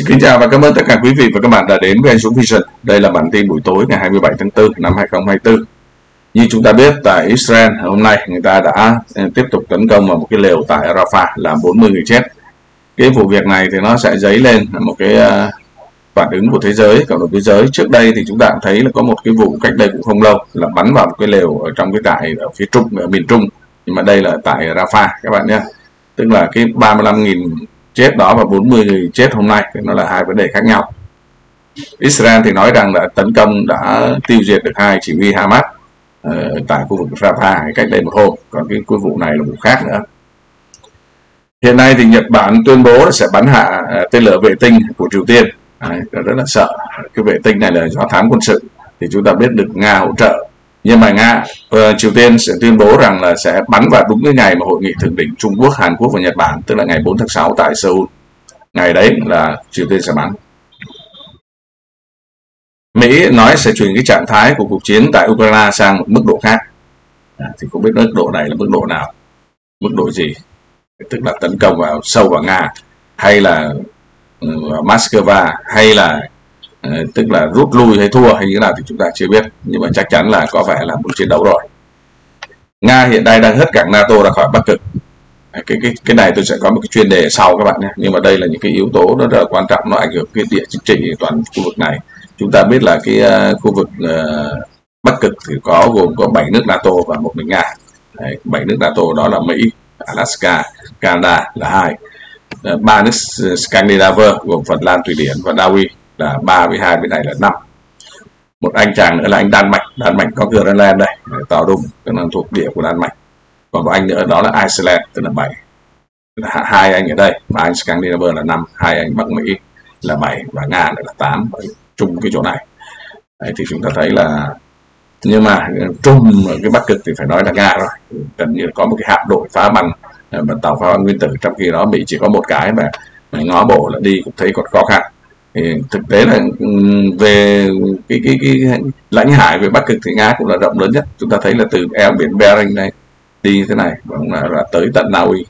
Xin kính chào và cảm ơn tất cả quý vị và các bạn đã đến với anh Dũng Vision. Đây là bản tin buổi tối ngày 27 tháng 4 năm 2024. Như chúng ta biết tại Israel hôm nay người ta đã ờ, tiếp tục tấn công vào một cái lều tại Rafah làm 40 người chết. Cái vụ việc này thì nó sẽ dấy lên một cái ờ, phản ứng của thế giới, cộng đồng thế giới. Trước đây thì chúng ta cũng thấy là có một cái vụ cách đây cũng không lâu là bắn vào một cái lều ở trong cái trại ở phía trung ở miền Trung. Nhưng mà đây là tại Rafah các bạn nhé. Tức là cái 35.000 chết đó và 40 người chết hôm nay thì nó là hai vấn đề khác nhau. Israel thì nói rằng đã tấn công đã tiêu diệt được hai chỉ huy Hamas uh, tại khu vực Rafah cách đây một hôm còn cái, cái vụ này là vụ khác nữa. Hiện nay thì Nhật Bản tuyên bố sẽ bắn hạ ờ, tên lửa vệ tinh của Triều Tiên. À, rất là sợ. Cái vệ tinh này là do thám quân sự. Thì chúng ta biết được Nga hỗ trợ nhưng mà nga uh, triều tiên sẽ tuyên bố rằng là sẽ bắn vào đúng cái ngày mà hội nghị thượng đỉnh trung quốc hàn quốc và nhật bản tức là ngày 4 tháng 6 tại seoul. Ngày đấy là triều tiên sẽ bắn. Mỹ nói sẽ chuyển cái trạng thái của cuộc chiến tại ukraine sang một mức độ khác. À, thì không biết mức độ này là mức độ nào mức độ gì tức là tấn công vào sâu vào nga hay là uh, moscow hay là Ờ, tức là rút lui hay thua hay như thế nào thì chúng ta chưa biết nhưng mà chắc chắn là có vẻ là một chiến đấu rồi. Nga hiện nay đang hất cảng nato ra khỏi bắc cực. Cái cái cái này tôi sẽ có một cái chuyên đề sau các bạn nhé. Nhưng mà đây là những cái yếu tố nó rất là quan trọng nó ảnh hưởng cái địa chính trị toàn khu vực này. Chúng ta biết là cái uh, khu vực uh, bắc cực thì có gồm có 7 nước nato và một mình nga. Bảy nước nato đó là mỹ alaska canada là hai. Ba nước scandinavia gồm phần lan thụy điển và na uy là 3 với 2 bên này là 5 một anh chàng nữa là anh Đan Mạch Đan Mạch có Greenland đây tàu đùng tức là thuộc địa của Đan Mạch còn một anh nữa đó là Iceland tức là 7 hai anh ở đây và anh Scandinavia là 5 hai anh Bắc Mỹ là 7 và Nga là 8 ở chung cái chỗ này. Đấy, thì chúng ta thấy là nhưng mà ờ, chung ở cái Bắc Cực thì phải nói là Nga rồi. Gần như có một cái hạm đội phá băng ờ, bằng tàu phá băng nguyên tử trong khi đó Mỹ chỉ có một cái mà ngó bộ là đi cũng thấy còn khó khăn thì thực tế là về cái cái cái lãnh hải về bắc cực thì nga cũng là rộng lớn nhất. Chúng ta thấy là từ eo biển bering này đi như thế này và là, là tới tận na uy.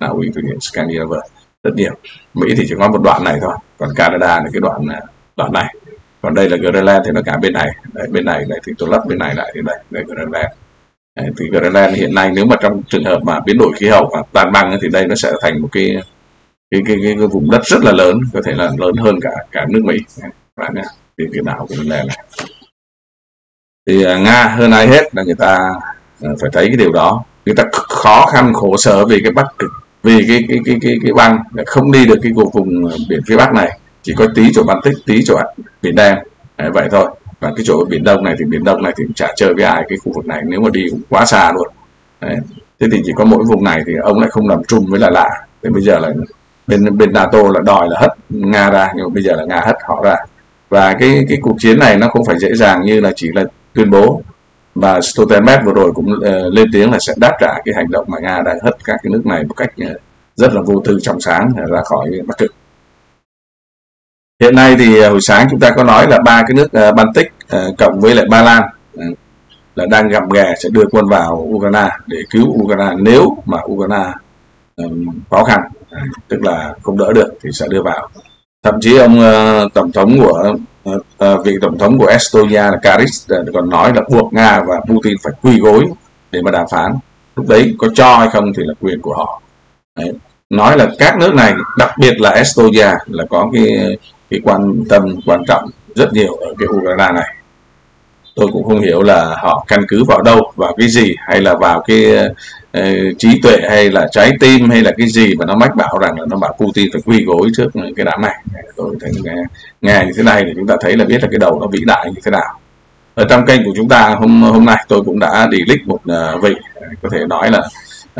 Na uy thực hiện scandinavia rất nhiều. Mỹ thì chỉ có một đoạn này thôi còn canada là cái đoạn à, đoạn này. Còn đây là greenland thì nó cả bên này. Đấy, bên này này thì tôi lắp bên này lại thì đây đây greenland. Đấy, thì greenland hiện nay nếu mà trong trường hợp mà biến đổi khí hậu và tan băng thì đây nó sẽ thành một cái cái, cái, cái, cái vùng đất rất là lớn có thể là lớn hơn cả cả nước Mỹ. Bạn nhé thì cái đảo của vấn đề này. Thì uh, Nga hơn ai hết là người ta uh, phải thấy cái điều đó. Người ta khó khăn khổ sở vì cái bắc cực vì cái cái cái cái cái băng không đi được cái vùng biển phía bắc này. Chỉ có tí chỗ Baltic tí chỗ biển đen. Đấy, vậy thôi. Và cái chỗ biển đông này thì biển đông này thì chả chơi với ai cái khu vực này nếu mà đi cũng quá xa luôn. Đấy. thế thì chỉ có mỗi vùng này thì ông lại không làm chung với là lạ. Thế bây giờ là bên bên NATO là đòi là hất Nga ra nhưng mà bây giờ là Nga hất họ ra. Và cái cái cuộc chiến này nó không phải dễ dàng như là chỉ là tuyên bố. Và Stoltenberg vừa rồi cũng uh, lên tiếng là sẽ đáp trả cái hành động mà Nga đã hất các cái nước này một cách uh, rất là vô tư trong sáng ờ, ra khỏi Bắc Cực. Hiện nay thì hồi sáng chúng ta có nói là ba cái nước uh, Baltic uh, cộng với lại Ba Lan uh, là đang gặm ghè sẽ đưa quân vào Ukraine để cứu Ukraine nếu mà Ukraine um, khó khăn tức là không đỡ được thì sẽ đưa vào. Thậm chí ông uh, tổng thống của uh, uh, vị tổng thống của Estonia là Karis uh, còn nói là buộc Nga và Putin phải quy gối để mà đàm phán. Lúc đấy có cho hay không thì là quyền của họ. Đấy. nói là các nước này đặc biệt là Estonia là có cái cái quan tâm quan trọng rất nhiều ở cái Ukraine này tôi cũng không hiểu là họ căn cứ vào đâu vào cái gì hay là vào cái uh, trí tuệ hay là trái tim hay là cái gì mà nó mách bảo rằng là nó bảo Putin phải quy gối trước cái đám này. Tôi thấy nghe, nghe như thế này thì chúng ta thấy là biết là cái đầu nó vĩ đại như thế nào. Ở trong kênh của chúng ta hôm hôm nay tôi cũng đã delete một uh, vị có thể nói là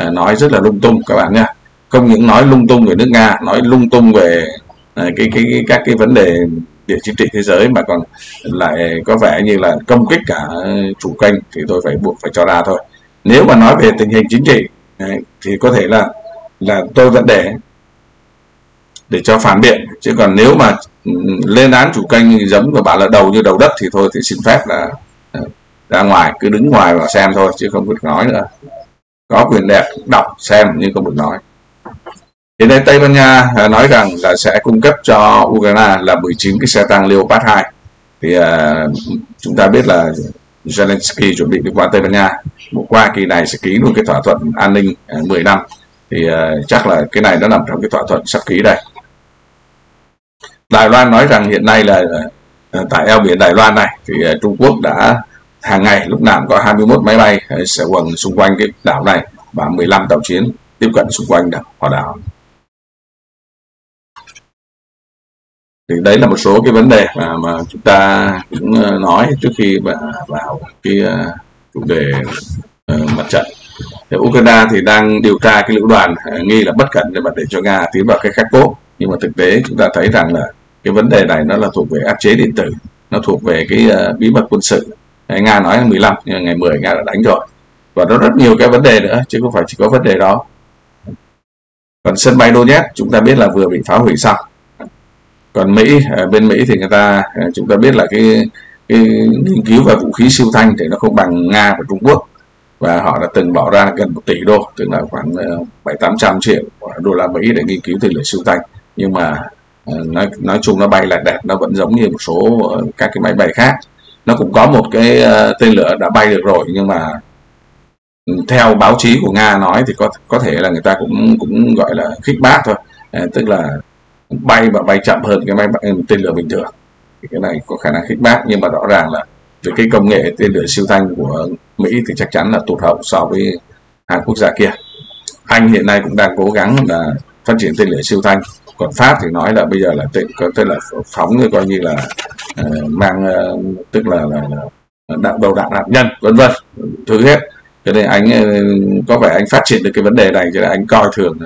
uh, nói rất là lung tung các bạn nha. Không những nói lung tung về nước nga nói lung tung về uh, cái, cái cái các cái vấn đề địa chính trị thế giới mà còn lại có vẻ như là công kích cả chủ kênh thì tôi phải buộc phải cho ra thôi. Nếu mà nói về tình hình chính trị thì có thể là là tôi vẫn để để cho phản biện. Chứ còn nếu mà ừ, lên án chủ kênh giống và bảo là đầu như đầu đất thì thôi thì xin phép là ờ, ra ngoài, cứ đứng ngoài và xem thôi, chứ không được nói nữa. Có quyền đẹp đọc xem nhưng không được nói hiện nay Tây Ban Nha à, nói rằng là sẽ cung cấp cho Ukraine là 19 cái xe tăng Leopard 2 thì uh, chúng ta biết là Zelensky chuẩn bị đi qua Tây Ban Nha. Một qua kỳ này sẽ ký luôn cái thỏa thuận an ninh à, 10 năm. Thì uh, chắc là cái này nó nằm trong cái thỏa thuận sắp ký đây. Đài Loan nói rằng hiện nay là uh, tại eo biển Đài Loan này thì uh, Trung Quốc đã hàng ngày lúc nào cũng có 21 máy bay sẽ quần xung quanh cái đảo này và 15 tàu chiến tiếp cận xung quanh đảo, hòn đảo. Thì đấy là một số cái vấn đề mà, mà chúng ta cũng ờ, nói trước khi vào cái ờ, chủ đề ờ, mặt trận. Thì Ukraine thì đang điều tra cái lữ đoàn nghi là bất cẩn để mà để cho Nga tiến vào cái khách cốt. Nhưng mà thực tế chúng ta thấy rằng là cái vấn đề này nó là thuộc về áp chế điện tử nó thuộc về cái uh, bí mật quân sự. Nga nói là 15 nhưng ngày 10 Nga đã đánh rồi. Và nó rất nhiều cái vấn đề nữa chứ không phải chỉ có vấn đề đó. Còn sân bay Donetsk chúng ta biết là vừa bị phá hủy xong còn Mỹ à, bên Mỹ thì người ta à, chúng ta biết là cái, cái nghiên cứu về vũ khí siêu thanh thì nó không bằng Nga và Trung Quốc. Và họ đã từng bỏ ra gần một tỷ đô tức là khoảng à, bảy tám trăm triệu đô la Mỹ để nghiên cứu tên lửa siêu thanh. Nhưng mà nói nói chung nó bay là đẹp nó vẫn giống như một số ờ, các cái máy bay khác. Nó cũng có một cái ờ, tên lửa đã bay được rồi nhưng mà ừ, theo báo chí của Nga nói thì có có thể là người ta cũng cũng gọi là khích bác thôi. Tức là bay và bay chậm hơn cái máy bay, tên lửa bình thường. Thì cái này có khả năng khích bác nhưng mà rõ ràng là về cái công nghệ tên lửa siêu thanh của Mỹ thì chắc chắn là tụt hậu so với hai quốc gia kia. Anh hiện nay cũng đang cố gắng là phát triển tên lửa siêu thanh. Còn Pháp thì nói là bây giờ là tên có tên là phóng như coi như là uh, mang uh, tức là, là, là đạn đầu đạn hạt nhân vân vân thứ hết. Cho nên anh ờ, có vẻ anh phát triển được cái vấn đề này cho nên anh coi thường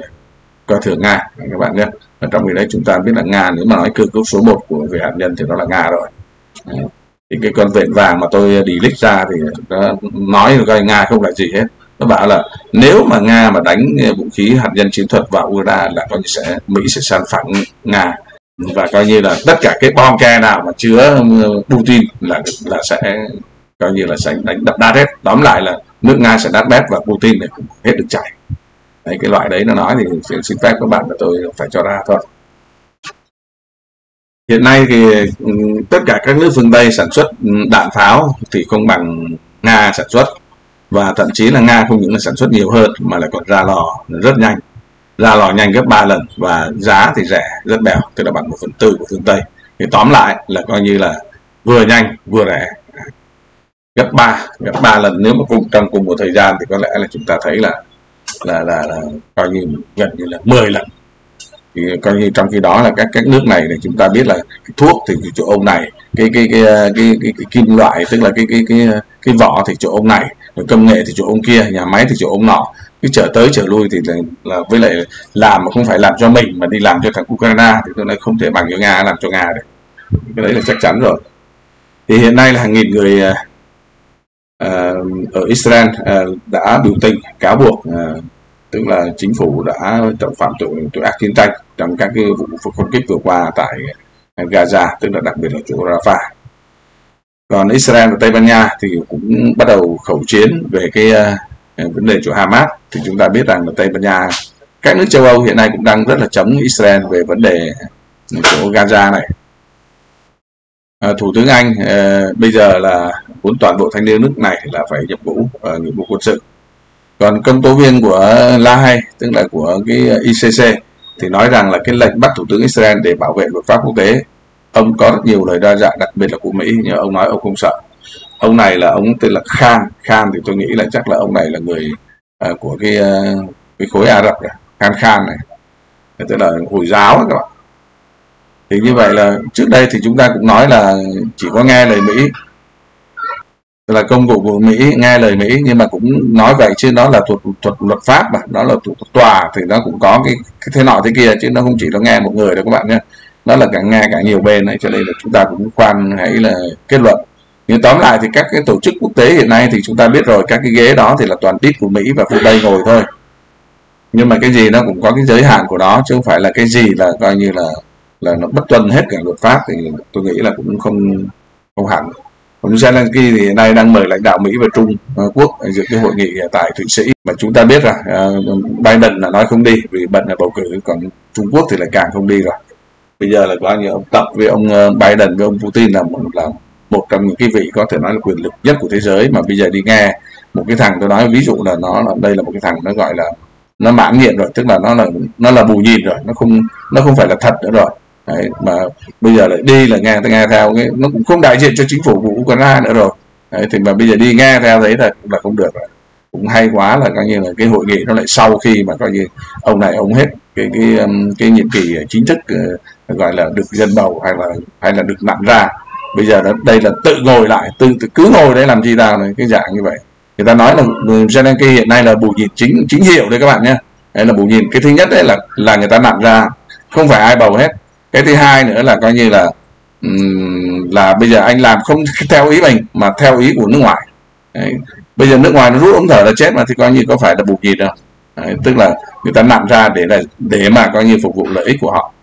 coi thường nga các bạn nhé ở trong cái đấy chúng ta biết là nga, nếu mà nói cơ cấu số 1 của về hạt nhân thì nó là nga rồi. Thì cái con vện vàng mà tôi đi lích ra thì nó nói coi nga không là gì hết. Nó bảo là nếu mà nga mà đánh vũ khí hạt nhân chiến thuật vào Ukraine là coi như sẽ, mỹ sẽ san phẳng nga. Và coi như là tất cả cái bom ke nào mà chứa ờ, Putin là là sẽ coi như là sẽ đánh đập đát hết. Tóm lại là nước nga sẽ đát bét và Putin này cũng hết được chảy đấy, cái loại đấy nó nói thì xin phép các bạn là tôi phải cho ra thôi. Hiện nay thì ừ, tất cả các nước phương Tây sản xuất ừ, đạn pháo thì không bằng Nga sản xuất. Và thậm chí là Nga không những là sản xuất nhiều hơn mà lại còn ra lò rất nhanh. Ra lò nhanh gấp 3 lần và giá thì rẻ, rất bèo, tức là bằng một phần tư của phương Tây. Thì tóm lại là coi như là vừa nhanh, vừa rẻ. Gấp 3 gấp 3 lần. Nếu mà cùng, trong cùng một thời gian thì có lẽ là chúng ta thấy là là là, là coi như gần như là 10 lần. Thì coi như trong khi đó là các các nước này thì chúng ta biết là cái thuốc thì chỗ ông này cái cái cái cái, cái, cái, cái kim loại tức là cái cái cái cái vỏ thì chỗ ông này rồi công nghệ thì chỗ ông kia nhà máy thì chỗ ông nọ. Cứ trở tới trở lui thì là, là với lại làm mà không phải làm cho mình mà đi làm cho thằng Ukraine thì tôi nói không thể bằng cho Nga làm cho Nga được. Cái đấy là chắc chắn rồi. Thì hiện nay là hàng nghìn người à, Ờ, ở Israel uh, đã biểu tình cáo buộc uh, tức là chính phủ đã tội phạm tội tội ác chiến tranh trong các cái vụ không kích vừa qua tại Gaza tức là đặc biệt là chỗ Rafah. Còn Israel và Tây Ban Nha thì cũng bắt đầu khẩu chiến về cái uh, vấn đề chỗ Hamas. Thì chúng ta biết rằng là Tây Ban Nha các nước châu Âu hiện nay cũng đang rất là chống Israel về vấn đề chỗ Gaza này à, thủ tướng anh à, bây giờ là muốn toàn bộ thanh niên nước này là phải nhập ngũ ờ, à, nghĩa vụ quân sự. Còn công tố viên của La Hay tức là của cái ờ, ICC thì nói rằng là cái lệnh bắt thủ tướng Israel để bảo vệ luật pháp quốc tế ông có rất nhiều lời đa dạng đặc biệt là của Mỹ nhưng ông nói ông không sợ. Ông này là ông tên là Khan Khan thì tôi nghĩ là chắc là ông này là người à, của cái cái khối Ả Rập này Khan Khan này. Tức là hồi giáo các bạn thì như vậy là trước đây thì chúng ta cũng nói là chỉ có nghe lời Mỹ. Là công cụ của Mỹ nghe lời Mỹ nhưng mà cũng nói vậy chứ đó là thuật thuật luật pháp mà đó là thuộc tòa thì nó cũng có cái, cái thế nọ thế kia chứ nó không chỉ nó nghe một người đâu các bạn nhé. Nó là cả nghe cả nhiều bên này cho nên là chúng ta cũng khoan hãy là kết luận. Nhưng tóm lại thì các cái tổ chức quốc tế hiện nay thì chúng ta biết rồi các cái ghế đó thì là toàn tít của Mỹ và phương Tây ngồi thôi. Nhưng mà cái gì nó cũng có cái giới hạn của nó chứ không phải là cái gì là coi như là là nó bất tuân hết cả luật pháp thì tôi nghĩ là cũng không không hẳn. Ông Zelensky thì hiện nay đang mời lãnh đạo Mỹ và Trung ờ, Quốc dự cái hội nghị tại Thụy Sĩ. Mà chúng ta biết là ờ, Biden là nói không đi vì bận là bầu cử, còn Trung Quốc thì lại càng không đi rồi. Bây giờ là bao nhiêu ông tập với ông ờ, Biden với ông Putin là một là một trong những cái vị có thể nói là quyền lực nhất của thế giới. Mà bây giờ đi nghe một cái thằng tôi nói, ví dụ là nó, là đây là một cái thằng nó gọi là nó mãn nghiện rồi, tức là nó là nó là bù nhìn rồi, nó không nó không phải là thật nữa rồi. Đấy, mà bây giờ lại đi là nghe nghe theo cái nó cũng không đại diện cho chính phủ của Ukraine nữa rồi. Đấy, thì mà bây giờ đi nghe theo đấy là là không được rồi. Cũng hay quá là coi như là cái hội nghị nó lại sau khi mà coi như ông này ông hết cái cái um, cái, nhiệm kỳ uh, chính thức uh, gọi là được dân bầu hay là hay là được nặn ra. Bây giờ đó, đây là tự ngồi lại tự, tự cứ ngồi đấy làm gì ra này cái dạng như vậy. Người ta nói là Zelensky hiện nay là bù nhìn chính chính hiệu đấy các bạn nhé. Đây là bù nhìn cái thứ nhất đấy là là người ta nặn ra không phải ai bầu hết cái thứ hai nữa là coi như là là bây giờ anh làm không theo ý mình mà theo ý của nước ngoài. Đấy. bây giờ nước ngoài nó rút ống thở là chết mà thì coi như có phải là bù gì đâu. Đấy. tức là người ta nặng ra để là để mà coi như phục vụ lợi ích của họ.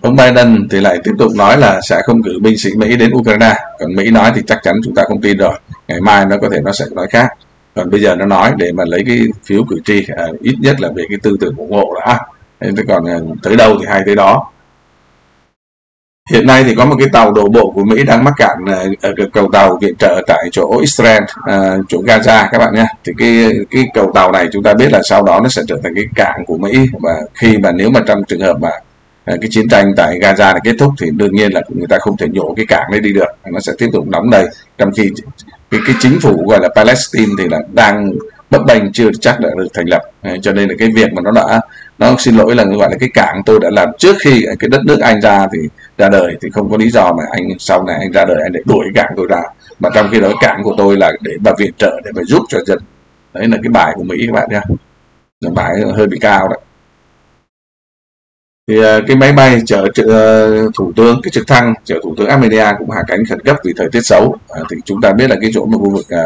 Ông Biden thì lại tiếp tục nói là sẽ không cử binh sĩ Mỹ đến Ukraine. Còn Mỹ nói thì chắc chắn chúng ta không tin rồi. Ngày mai nó có thể nó sẽ nói khác. Còn bây giờ nó nói để mà lấy cái phiếu cử tri à, ít nhất là về cái tư tưởng ủng hộ đã. Thế còn à, tới đâu thì hay tới đó hiện nay thì có một cái tàu đổ bộ của Mỹ đang mắc cạn ờ, ở cầu tàu viện trợ tại chỗ Israel à, chỗ Gaza các bạn nhé. Thì cái cái cầu tàu này chúng ta biết là sau đó nó sẽ trở thành cái cảng của Mỹ. Và khi mà nếu mà trong trường hợp mà ờ, cái chiến tranh tại Gaza này kết thúc thì đương nhiên là người ta không thể nhổ cái cảng đấy đi được. Nó sẽ tiếp tục đóng đầy trong khi cái, cái chính phủ gọi là Palestine thì là đang bấp bênh chưa chắc đã được thành lập. Cho nên là cái việc mà nó đã nó xin lỗi là gọi là cái cảng tôi đã làm trước khi cái đất nước anh ra thì ra đời thì không có lý do mà anh sau này anh ra đời anh để đuổi cảng tôi ra. Mà trong khi đó cảng của tôi là để mà viện trợ để mà giúp cho dân. Đấy là cái bài của Mỹ các bạn nhé bài hơi bị cao đấy. Thì à, cái máy bay chở à, thủ tướng cái trực thăng chở thủ tướng Armenia cũng hạ cánh khẩn cấp vì thời tiết xấu. À, thì chúng ta biết là cái chỗ mà khu vực à,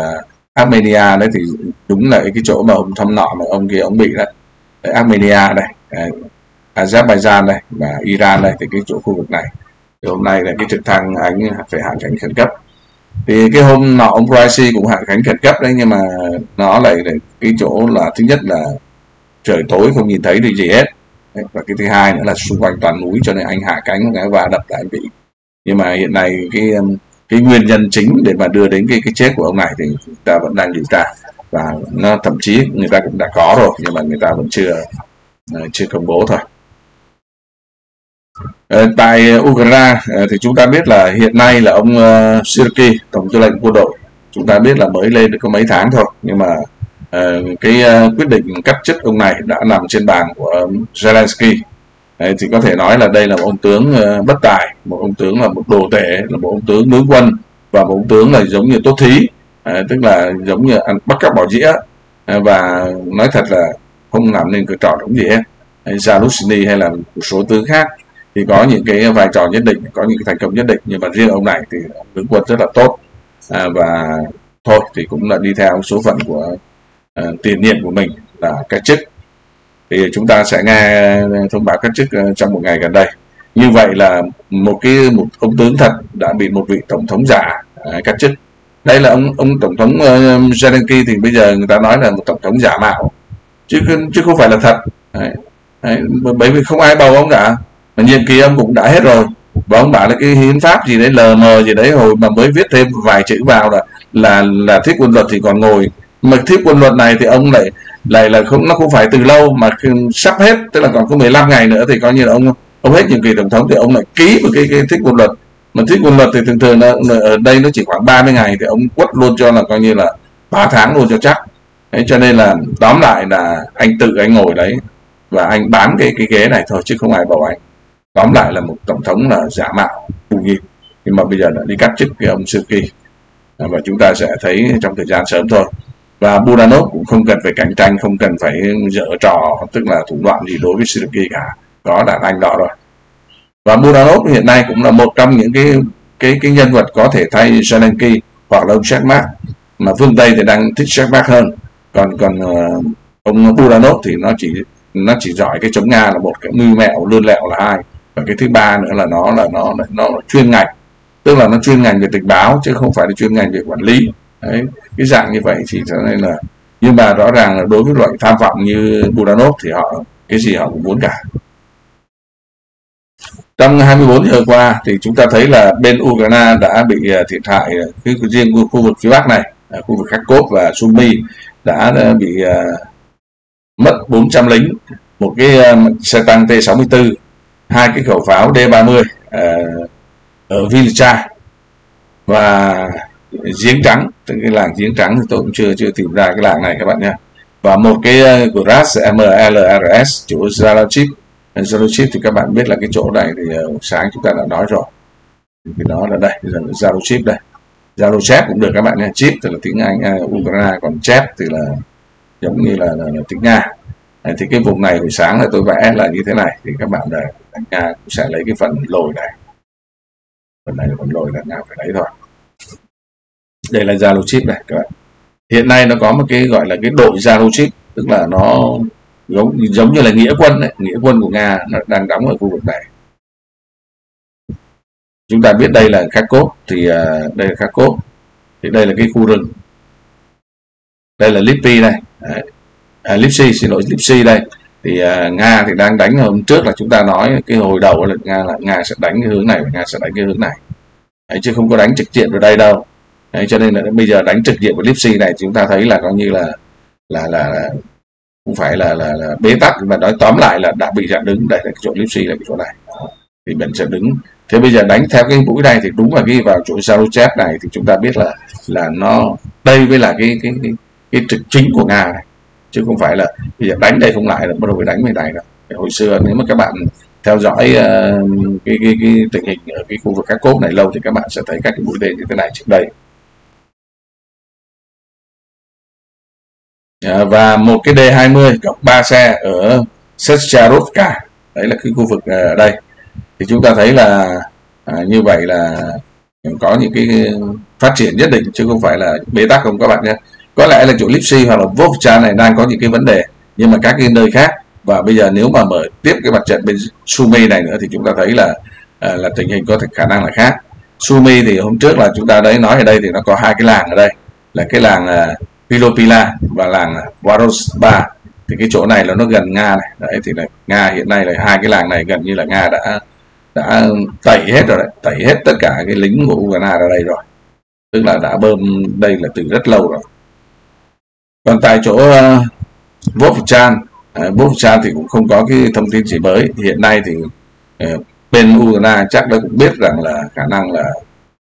Armenia đấy thì đúng là cái chỗ mà ông thăm nọ mà ông kia ông bị đấy, đấy Armenia đây Azerbaijan đây, và Iran đây, thì cái chỗ khu vực này. Thì hôm nay là cái trực thăng anh phải hạ cánh khẩn cấp. Thì cái hôm nọ ông Raisi cũng hạ cánh khẩn cấp đấy, nhưng mà nó lại là cái chỗ là thứ nhất là trời tối, không nhìn thấy được gì hết. Và cái thứ hai nữa là xung quanh toàn núi, cho nên anh hạ cánh và đập lại bị. Nhưng mà hiện nay cái um, cái nguyên nhân chính để mà đưa đến cái cái chết của ông này thì chúng ta vẫn đang điều tra. Và nó thậm chí người ta cũng đã có rồi, nhưng mà người ta vẫn chưa ờ, chưa công bố thôi. Ờ, tại Ukraine ờ, thì chúng ta biết là hiện nay là ông ờ, Sirki tổng tư lệnh quân đội. Chúng ta biết là mới lên được có mấy tháng thôi nhưng mà cái quyết định cắt chức ông này đã nằm trên bàn của Zelensky. Đấy, thì có thể nói là đây là một ông tướng bất tài một ông tướng là một đồ tể là một ông tướng nướng quân và một ông tướng là giống như tốt thí tức là giống như ăn bắt cóc bỏ dĩa. Và nói thật là không làm nên cái trò đúng gì hết. Zaluzny hay là một số tướng khác thì có những cái vai trò nhất định có những cái thành công nhất định nhưng mà riêng ông này thì ông quân rất là tốt. À, và thôi thì cũng là đi theo số phận của uh, tiền nhiệm của mình là cách chức. Thì chúng ta sẽ nghe thông báo cách chức à, trong một ngày gần đây. Như vậy là một cái một ông tướng thật đã bị một vị tổng thống giả à, cách chức. Đây là ông ông tổng thống uh, Zelensky thì bây giờ người ta nói là một tổng thống giả mạo. Chứ chứ không phải là thật. Đấy. Đấy. bởi vì không ai bầu ông cả mà nhiệm kỳ ông cũng đã hết rồi. Và ông bảo là cái hiến pháp gì đấy lờ mờ gì đấy hồi mà mới viết thêm vài chữ vào là là là thiết quân luật thì còn ngồi. Mà thiết quân luật này thì ông lại lại là không nó không phải từ lâu mà sắp hết tức là còn có 15 ngày nữa thì coi như là ông ông hết nhiệm kỳ tổng thống thì ông lại ký một cái, cái thiết quân luật. Mà thiết quân luật thì thường thường là, ở đây nó chỉ khoảng 30 ngày thì ông quất luôn cho là coi như là 3 tháng luôn cho chắc. Đấy, cho nên là tóm lại là anh tự anh ngồi đấy và anh bán cái cái ghế này thôi chứ không ai bảo anh tóm lại là một tổng thống là giả mạo phù nhịp nhưng mà bây giờ đã đi cắt chức cái ông Suki. À, và chúng ta sẽ thấy trong thời gian sớm thôi. Và Budanov cũng không cần phải cạnh tranh không cần phải dở trò tức là thủ đoạn gì đối với Suzuki cả. Có đàn anh đó rồi. Và Budanov hiện nay cũng là một trong những cái cái cái nhân vật có thể thay Zelensky hoặc là ông Shekmak mà phương Tây thì đang thích Shekmak hơn. Còn còn uh, ông Budanov thì nó chỉ nó chỉ giỏi cái chống Nga là một cái mưu mẹo lươn lẹo là hai và cái thứ ba nữa là nó là nó nó, nó chuyên ngành. Tức là nó chuyên ngành về tình báo chứ không phải là chuyên ngành về quản lý. Đấy cái dạng như vậy thì cho nên là nhưng mà rõ ràng là đối với loại tham vọng như Budanov thì họ cái gì họ cũng muốn cả. Trong 24 giờ qua thì chúng ta thấy là bên Ukraine đã bị à, thiệt hại à, cái riêng khu vực phía Bắc này à, khu vực Kharkov và Sumy đã bị mất 400 lính một cái xe tăng T64 hai cái khẩu pháo D30 uh, ờ, ở Vilcha và giếng trắng cái làng giếng trắng thì tôi cũng chưa chưa tìm ra cái làng này các bạn nha. và một cái ờ, uh, Gras MLRS chủ Zalochip Zalochip thì các bạn biết là cái chỗ này thì ờ, sáng chúng ta đã nói rồi. Thì nó là đây Zalochip đây. Zalochep cũng được các bạn nha, chip thì là tiếng Anh uh, Ukraine còn chép thì là giống như là, là, là tiếng Nga. Đấy, thì cái vùng này buổi sáng là tôi vẽ là như thế này thì các bạn là Nga cũng sẽ lấy cái phần lồi này. Phần này là phần lồi là Nga phải lấy thôi. Đây là Zalo chip này các bạn. Hiện nay nó có một cái gọi là cái đội Zalo chip tức là nó giống giống như là nghĩa quân ấy. nghĩa quân của Nga nó đang đóng ở khu vực này. Chúng ta biết đây là Kharkov thì uh, đây là Kharkov. Thì đây là cái khu rừng. Đây là Lippi này à, Lipsy xin lỗi Lipsy đây. Thì à, Nga thì đang đánh hôm trước là chúng ta nói cái hồi đầu là Nga là Nga sẽ đánh cái hướng này và Nga sẽ đánh cái hướng này. Đấy, chứ không có đánh trực diện vào đây đâu. Đấy, cho nên là bây giờ đánh trực diện vào Lipsy này chúng ta thấy là coi như là là là, là không phải là, là là bế tắc mà nói tóm lại là đã bị chặn đứng. Đây là cái chỗ Lipsy là cái chỗ này. Thì mình sẽ đứng. Thế bây giờ đánh theo cái mũi này thì đúng là khi vào chỗ Zaruchev này thì chúng ta biết là là nó đây mới là cái cái cái, cái trực chính của nga này chứ không phải là bây giờ đánh đây không lại là bắt đầu đánh bên này rồi. Hồi xưa nếu mà các bạn theo dõi uh, cái, cái, cái tình hình ở cái khu vực các cốt này lâu thì các bạn sẽ thấy các cái mũi tên như thế này trước đây. À, và một cái D20 cộng 3 xe ở Sechcharovka đấy là cái khu vực ờ, ở đây. Thì chúng ta thấy là à, như vậy là có những cái phát triển nhất định chứ không phải là bế tắc không các bạn nhé có lẽ là chỗ Lipsy hoặc là Vovcha này đang có những cái vấn đề nhưng mà các cái nơi khác. Và bây giờ nếu mà mở tiếp cái mặt trận bên Sumi này nữa thì chúng ta thấy là à, là tình hình có thể khả năng là khác. Sumi thì hôm trước là chúng ta đấy nói ở đây thì nó có hai cái làng ở đây là cái làng uh, Pilopila và làng Warosba thì cái chỗ này là nó gần Nga này. Đấy thì là Nga hiện nay là hai cái làng này gần như là Nga đã đã tẩy hết rồi đấy tẩy hết tất cả cái lính của Ukraine ra đây rồi. Tức là đã bơm đây là từ rất lâu rồi còn tại chỗ uh, Vovchan uh, Vovchan thì cũng không có cái thông tin gì mới. Hiện nay thì uh, bên Ukraine chắc đã cũng biết rằng là khả năng là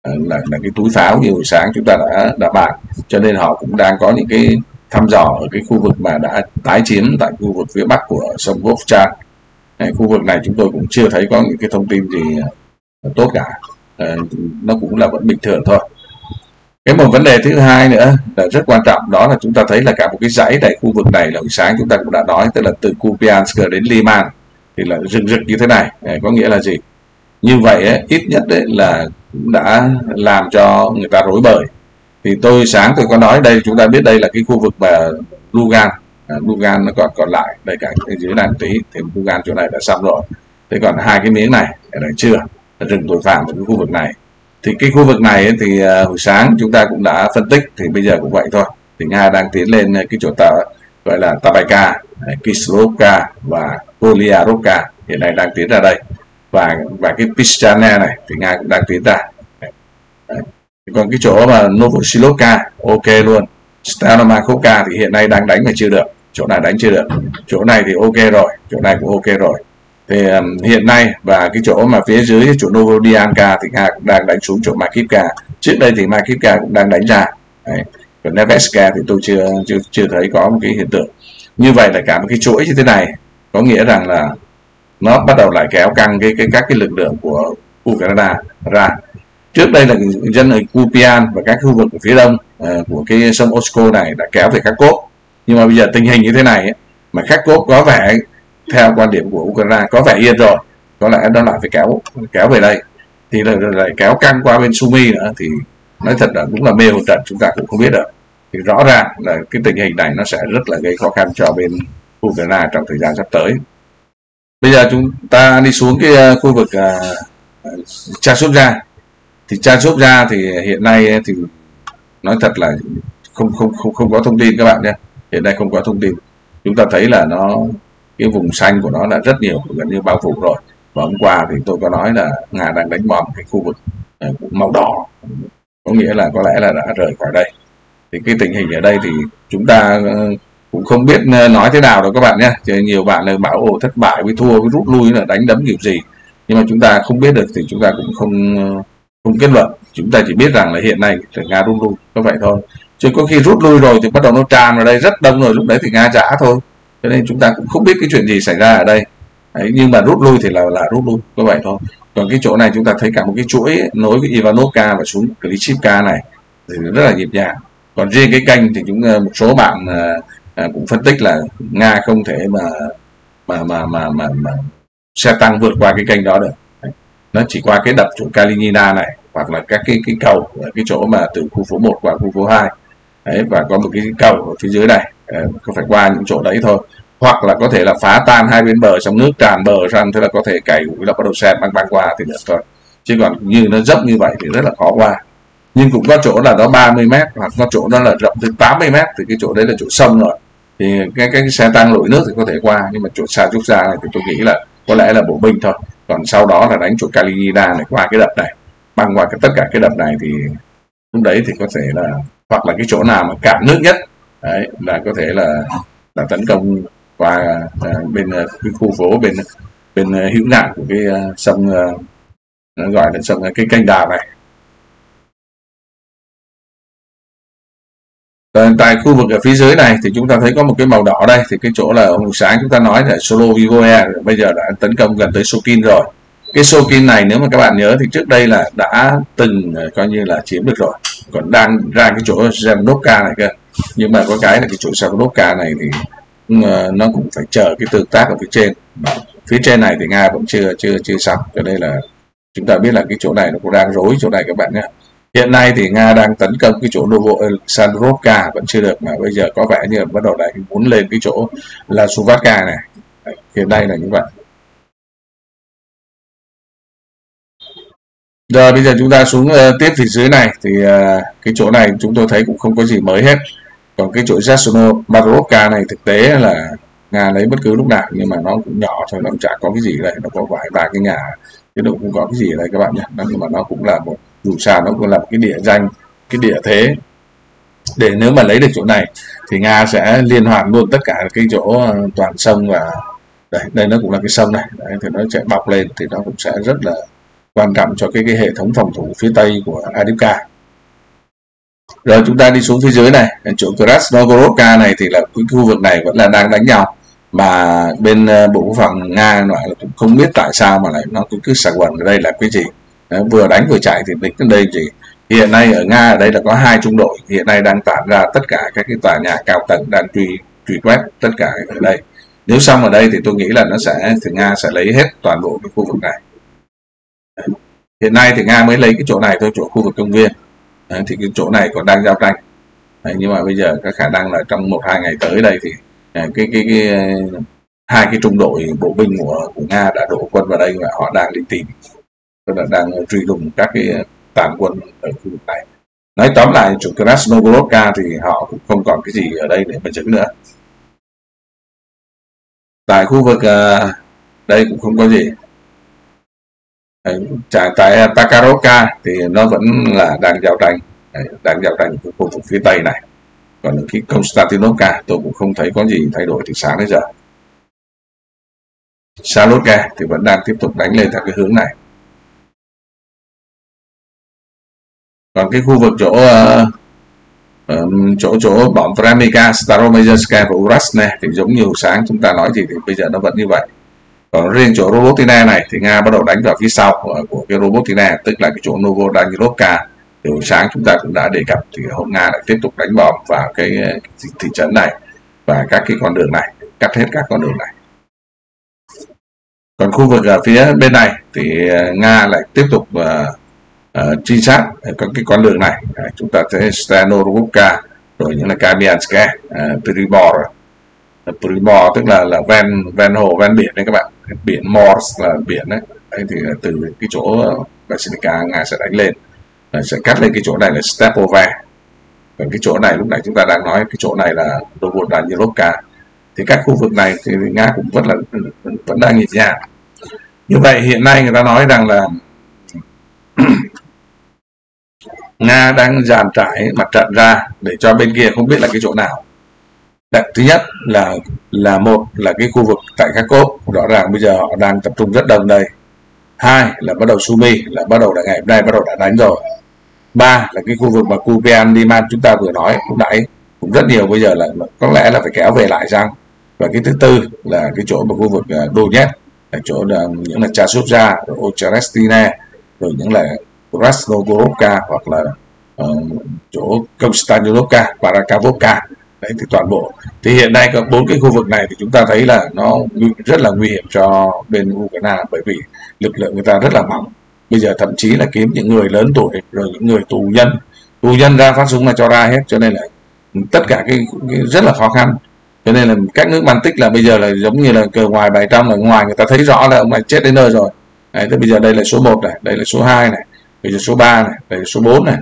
ờ, là, là cái túi pháo như buổi sáng chúng ta đã đã bàn cho nên họ cũng đang có những cái thăm dò ở cái khu vực mà đã tái chiếm tại khu vực phía bắc của sông Vovchan ờ, khu vực này chúng tôi cũng chưa thấy có những cái thông tin gì tốt cả. À, nó cũng là vẫn bình thường thôi cái một vấn đề thứ hai nữa là rất quan trọng đó là chúng ta thấy là cả một cái dãy tại khu vực này là buổi sáng chúng ta cũng đã nói tức là từ Kupiansk đến Liman thì là rực rực như thế này. Đấy, có nghĩa là gì? Như vậy ấy, ít nhất ấy, là đã làm cho người ta rối bời. Thì tôi sáng tôi có nói đây chúng ta biết đây là cái khu vực mà Lugan à, Lugan nó còn còn lại đây cả dưới này tí thì Lugan chỗ này đã xong rồi. Thế còn hai cái miếng này là chưa rừng tội phạm ở cái khu vực này thì cái khu vực này ấy, thì à, buổi hồi sáng chúng ta cũng đã phân tích thì bây giờ cũng vậy thôi. Thì nga đang tiến lên à, cái chỗ tạo gọi là Tabaika, Kislovka và Polyarovka hiện nay đang tiến ra đây. Và và cái Pischane này thì nga cũng đang tiến ra. Đấy. còn cái chỗ mà Novosilovka ok luôn. Stanomakovka thì hiện nay đang đánh mà chưa được. Chỗ này đánh chưa được? Chỗ này thì ok rồi. Chỗ này cũng ok rồi thì um, hiện nay và cái chỗ mà phía dưới chỗ Novodianka thì nga cũng đang đánh xuống chỗ Makivka trước đây thì Makivka cũng đang đánh ra. Đấy. còn Neveska thì tôi chưa chưa chưa thấy có một cái hiện tượng. Như vậy là cả một cái chuỗi như thế này có nghĩa rằng là nó bắt đầu lại kéo căng cái, cái các cái lực lượng của Ukraine ra. Trước đây là dân ở Kupian và các khu vực ở phía đông uh, của cái sông Osko này đã kéo về Kharkov nhưng mà bây giờ tình hình như thế này ấy, mà Kharkov có vẻ theo quan điểm của Ukraine có vẻ yên rồi. Có lẽ nó lại phải kéo kéo về đây. Thì lại, lại kéo căng qua bên Sumi nữa thì nói thật là cũng là mê một trận chúng ta cũng không biết được. Thì rõ ràng là cái tình hình này nó sẽ rất là gây khó khăn cho bên Ukraine trong thời gian sắp tới. Bây giờ chúng ta đi xuống cái ờ, khu vực ờ, uh, Chasovia thì cha chốt ra thì hiện nay ờ, thì nói thật là không không không không có thông tin các bạn nhé. Hiện nay không có thông tin. Chúng ta thấy là nó cái vùng xanh của nó là rất nhiều, gần như bao phủ rồi. Và hôm qua thì tôi có nói là nga đang đánh bom cái khu vực ờ, màu đỏ. Có nghĩa là có lẽ là đã rời khỏi đây. Thì cái tình hình ở đây thì chúng ta ờ, cũng không biết ờ, nói thế nào đâu các bạn nhé. Chứ nhiều bạn là bảo, ồ, thất bại với thua, với rút lui là đánh đấm kiểu gì? Nhưng mà chúng ta không biết được thì chúng ta cũng không không kết luận. Chúng ta chỉ biết rằng là hiện nay thì nga rút lui, có vậy thôi. Chứ có khi rút lui rồi thì bắt đầu nó tràn vào đây, rất đông rồi, lúc đấy thì nga trả thôi cho nên chúng ta cũng không biết cái chuyện gì xảy ra ở đây. Đấy, nhưng mà rút lui thì là là rút lui có vậy thôi. Còn cái chỗ này chúng ta thấy cả một cái chuỗi nối với Ivanovka và xuống Klitschivka này thì rất là nhịp nhàng. Còn riêng cái kênh thì chúng ờ, một số bạn à, cũng phân tích là nga không thể mà mà mà mà mà, mà xe tăng vượt qua cái kênh đó được. Nó chỉ qua cái đập chỗ Kalinina này hoặc là các cái cái cầu ở cái chỗ mà từ khu phố 1 qua khu phố 2 đấy và có một cái cầu ở phía dưới này ờ, có phải qua những chỗ đấy thôi. Hoặc là có thể là phá tan hai bên bờ trong nước tràn bờ ra, thế là có thể cày cũng là bắt đầu xe băng băng qua thì được thôi. Chứ còn như nó dốc như vậy thì rất là khó qua. Nhưng cũng có chỗ là nó 30 mét hoặc có chỗ nó là rộng tới 80 mét thì cái chỗ đấy là chỗ sông rồi. Thì cái cái xe tăng lội nước thì có thể qua nhưng mà chỗ xa chút ra này thì tôi nghĩ là có lẽ là bộ binh thôi. Còn sau đó là đánh chỗ Kalinina này qua cái đập này băng qua cái, tất cả cái đập này thì lúc đấy thì có thể là hoặc là cái chỗ nào mà cạn nước nhất đấy là có thể là là tấn công qua à, bên à, cái khu phố bên bên à, hữu ngạn của cái uh, sông uh, nó gọi là sông cái kênh đà này. Tại khu vực ở phía dưới này thì chúng ta thấy có một cái màu đỏ đây thì cái chỗ là hôm sáng chúng ta nói là solo vivoe bây giờ đã tấn công gần tới sokin rồi. Cái sokin này nếu mà các bạn nhớ thì trước đây là đã từng coi như là chiếm được rồi còn đang ra cái chỗ Zemnovka này cơ. Nhưng mà có cái là cái chỗ Zemnovka này thì ừ, nó cũng phải chờ cái tương tác ở phía trên. Phía trên này thì nga vẫn chưa chưa chưa xong. Cho nên là chúng ta biết là cái chỗ này nó cũng đang rối, chỗ này các bạn nhé. Hiện nay thì nga đang tấn công cái chỗ Novo ờ, Sandrovka vẫn chưa được. Mà bây giờ có vẻ như là bắt đầu lại muốn lên cái chỗ là Suvatka này hiện nay là như vậy. Rồi bây giờ chúng ta xuống uh, tiếp phía dưới này thì uh, cái chỗ này chúng tôi thấy cũng không có gì mới hết. Còn cái chỗ Jasno Barovka này thực tế là Nga lấy bất cứ lúc nào nhưng mà nó cũng nhỏ thôi nó cũng chả có cái gì đây nó có vài ba cái nhà chứ đâu cũng có cái gì đây các bạn nhé nhưng mà nó cũng là một dù sao nó cũng là một cái địa danh cái địa thế để nếu mà lấy được chỗ này thì Nga sẽ liên hoàn luôn tất cả cái chỗ ờ, toàn sông và đây, đây nó cũng là cái sông này đấy, thì nó sẽ bọc lên thì nó cũng sẽ rất là quan trọng cho cái, cái hệ thống phòng thủ phía tây của Adipka. Rồi chúng ta đi xuống phía dưới này chỗ Krasnogorodka này thì là cái khu vực này vẫn là đang đánh nhau. Mà bên ờ, bộ quốc phòng nga nói là cũng không biết tại sao mà lại nó cứ cứ sạc quẩn ở đây là cái gì. Đấy, vừa đánh vừa chạy thì địch đến đây gì hiện nay ở nga ở đây là có hai trung đội. Hiện nay đang tản ra tất cả các cái tòa nhà cao tầng đang truy truy quét tất cả ở đây. Nếu xong ở đây thì tôi nghĩ là nó sẽ thì nga sẽ lấy hết toàn bộ cái khu vực này hiện nay thì nga mới lấy cái chỗ này thôi chỗ khu vực công viên. Đấy, thì cái chỗ này còn đang giao tranh. Đấy, nhưng mà bây giờ các khả năng là trong một hai ngày tới đây thì cái cái, cái, cái hai cái trung đội bộ binh của, của nga đã đổ quân vào đây và họ đang đi tìm. Tức là đang truy lùng các cái tàn quân ở khu vực này. Nói tóm lại chủ Krasnogorodka thì họ cũng không còn cái gì ở đây để mà chứng nữa. Tại khu vực uh, đây cũng không có gì tại, tại Takaroka thì nó vẫn là đang giao tranh. Đang giao tranh ở khu vực phía tây này. Còn cái Konstantinovka tôi cũng không thấy có gì thay đổi từ sáng đến giờ. Saloka thì vẫn đang tiếp tục đánh lên theo cái hướng này. Còn cái khu vực chỗ uh, chỗ chỗ bọn Vremika, Staromezerska và Urasne thì giống như sáng chúng ta nói thì, thì bây giờ nó vẫn như vậy còn riêng chỗ Robotina này thì Nga bắt đầu đánh vào phía sau của, của cái Robotina tức là cái chỗ Novodanilovka thì hồi sáng chúng ta cũng đã đề cập thì hôm Nga lại tiếp tục đánh bom vào cái ờ, thị, thị trấn này và các cái con đường này cắt hết các con đường này. Còn khu vực ở phía bên này thì Nga lại tiếp tục uh, uh, trinh sát các cái con đường này. Chúng ta thấy Stanorovka rồi những là Kamianske, uh, Pribor Pribor tức là là ven ven hồ, ven biển đấy các bạn. Biển Mors là biển đấy. đấy thì từ cái chỗ ờ, Basilica Nga sẽ đánh lên. Là sẽ cắt lên cái chỗ này là Stepova còn cái chỗ này lúc nãy chúng ta đang nói, cái chỗ này là Novodanilovka thì các khu vực này thì Nga cũng vẫn là, vẫn đang nhịp nhàng như vậy hiện nay người ta nói rằng là Nga đang dàn trải mặt trận ra để cho bên kia không biết là cái chỗ nào. Đặc, thứ nhất là là một là cái khu vực tại Kharkov rõ ràng bây giờ họ đang tập trung rất đông đây. Hai là bắt đầu Sumi là bắt đầu là ngày hôm nay bắt đầu đã đánh rồi. Ba là cái khu vực mà Kupian Liman chúng ta vừa nói lúc nãy cũng rất nhiều bây giờ là có lẽ là phải kéo về lại sang và cái thứ tư là cái chỗ mà khu vực đô Donetsk là chỗ là những là Chasovia rồi Ocherestine rồi những là Krasnogorovka hoặc là uh, chỗ Konstantinovka Parakavovka đấy thì toàn bộ. Thì hiện nay có bốn cái khu vực này thì chúng ta thấy là nó rất là nguy hiểm cho bên Ukraine bởi vì lực lượng người ta rất là mỏng. Bây giờ thậm chí là kiếm những người lớn tuổi rồi những người tù nhân. Tù nhân ra phát súng là cho ra hết cho nên là tất cả cái, cái rất là khó khăn. Cho nên là các nước Baltic là bây giờ là giống như là cờ ngoài bài trong là ngoài người ta thấy rõ là ông này chết đến nơi rồi. Đấy, thì bây giờ đây là số 1 này đây là số 2 này bây giờ số 3 này đây là số 4 này.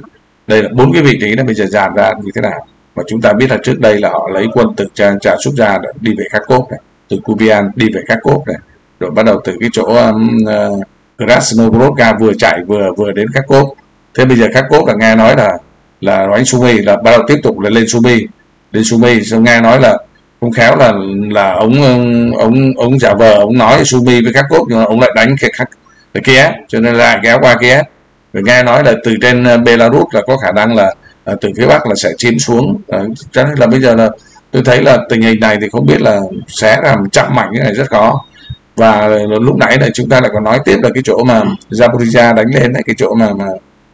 Đây là bốn cái vị trí này bây giờ dàn ra như thế nào mà chúng ta biết là trước đây là họ lấy quân từ trà, trà xuất ra để đi về Kharkov này từ Kupian đi về Kharkov này rồi bắt đầu từ cái chỗ um, ờ, uh, Krasnogorovka vừa chạy vừa vừa đến Kharkov thế bây giờ Kharkov là nghe nói là là đánh sumi là bắt đầu tiếp tục là lên sumi lên sumi xong nghe nói là không khéo là là ông ông ông giả vờ ông nói sumi với Kharkov nhưng mà ông lại đánh cái khác cái kia cho nên lại kéo qua kia. Rồi nghe nói là từ trên ờ, Belarus là có khả năng là À, từ phía Bắc là sẽ chiếm xuống. À, cho nên là bây giờ là tôi thấy là tình hình này thì không biết là sẽ làm chậm mạnh cái này rất khó. Và lúc nãy là chúng ta lại còn nói tiếp là cái chỗ mà Zaporizhia đánh lên đấy cái chỗ mà, mà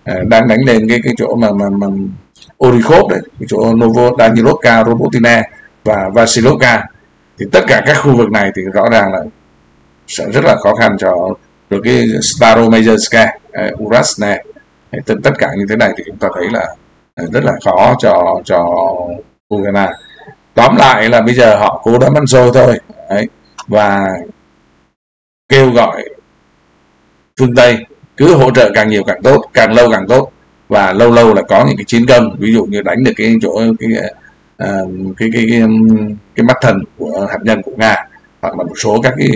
à, đang đánh lên cái cái chỗ mà mà, mà Orikhov đấy cái chỗ Novo Danilovka Robotina và Vasilovka. Thì tất cả các khu vực này thì rõ ràng là sẽ rất là khó khăn cho được cái Staromajorska Urasne tất cả như thế này thì chúng ta thấy là rất là khó cho cho Ukraine. Tóm lại là bây giờ họ cố đấm ăn xôi thôi đấy. Và kêu gọi phương Tây cứ hỗ trợ càng nhiều càng tốt càng lâu càng tốt. Và lâu lâu là có những cái chiến công ví dụ như đánh được cái chỗ cái cái cái, cái, cái cái mắt thần của hạt nhân của nga hoặc là một số các cái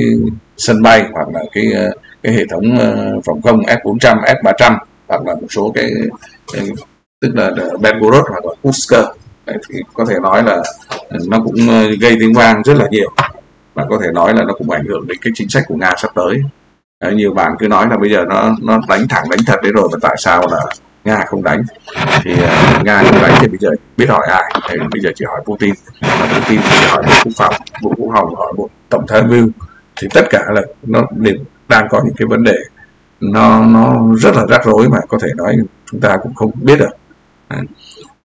sân bay hoặc là cái ờ, cái hệ thống ờ, phòng không S400 S300 hoặc là một số cái, cái tức là Belgorod hoặc là Kursk thì có thể nói là nó cũng ờ, gây tiếng vang rất là nhiều. Và có thể nói là nó cũng ảnh hưởng đến cái chính sách của nga sắp tới. Đấy, nhiều bạn cứ nói là bây giờ nó nó đánh thẳng đánh thật đấy rồi mà tại sao là nga không đánh? Thì uh, nga không đánh thì bây giờ biết hỏi ai? Thì bây giờ chỉ hỏi putin. Và putin chỉ hỏi bộ quốc phòng bộ quốc phòng hỏi bộ tổng tham mưu. Thì tất cả là nó đều đang có những cái vấn đề. Nó nó rất là rắc rối mà có thể nói chúng ta cũng không biết được. Đấy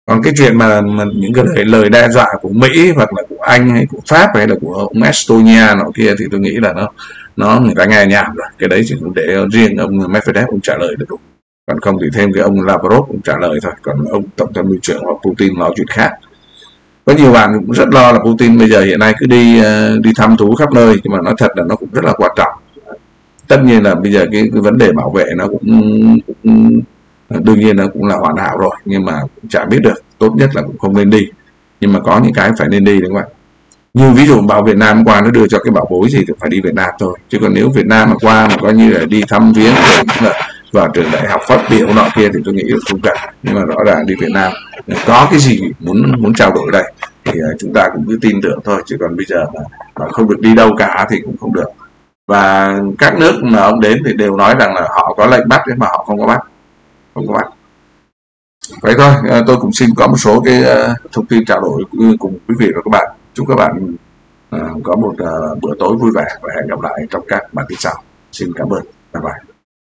còn cái chuyện mà, mà những cái lời, lời đe dọa của Mỹ hoặc là của Anh hay của Pháp hay là của ông Estonia nọ kia thì tôi nghĩ là nó nó người ta nghe nhảm rồi. Cái đấy chỉ để riêng ông Medvedev ông trả lời được đủ còn không thì thêm cái ông Lavrov cũng trả lời thôi. Còn ông tổng tham mưu trưởng hoặc Putin nói chuyện khác. Có nhiều bạn cũng rất lo là Putin bây giờ hiện nay cứ đi ờ, đi thăm thú khắp nơi. Nhưng mà nói thật là nó cũng rất là quan trọng. Tất nhiên là bây giờ cái, cái vấn đề bảo vệ nó cũng, cũng đương nhiên nó cũng là hoàn hảo rồi nhưng mà cũng chả biết được tốt nhất là cũng không nên đi. Nhưng mà có những cái phải nên đi đúng không ạ? Như ví dụ bảo Việt Nam qua nó đưa cho cái bảo bối gì thì phải đi Việt Nam thôi. Chứ còn nếu Việt Nam mà qua mà coi như là đi thăm viếng rồi là vào trường đại học phát biểu nọ kia thì tôi nghĩ là không cần. Nhưng mà rõ ràng đi Việt Nam có cái gì muốn muốn trao đổi đây thì à, chúng ta cũng cứ tin tưởng thôi. Chứ còn bây giờ mà, mà không được đi đâu cả thì cũng không được. Và các nước mà ông đến thì đều nói rằng là họ có lệnh bắt nhưng mà họ không có bắt không các bạn. Vậy thôi à, tôi cũng xin có một số cái à, thông tin trao đổi cùng quý vị và các bạn. Chúc các bạn à, có một bữa tối vui vẻ và hẹn gặp lại trong các bản tin sau. Xin cảm ơn. Bye bye.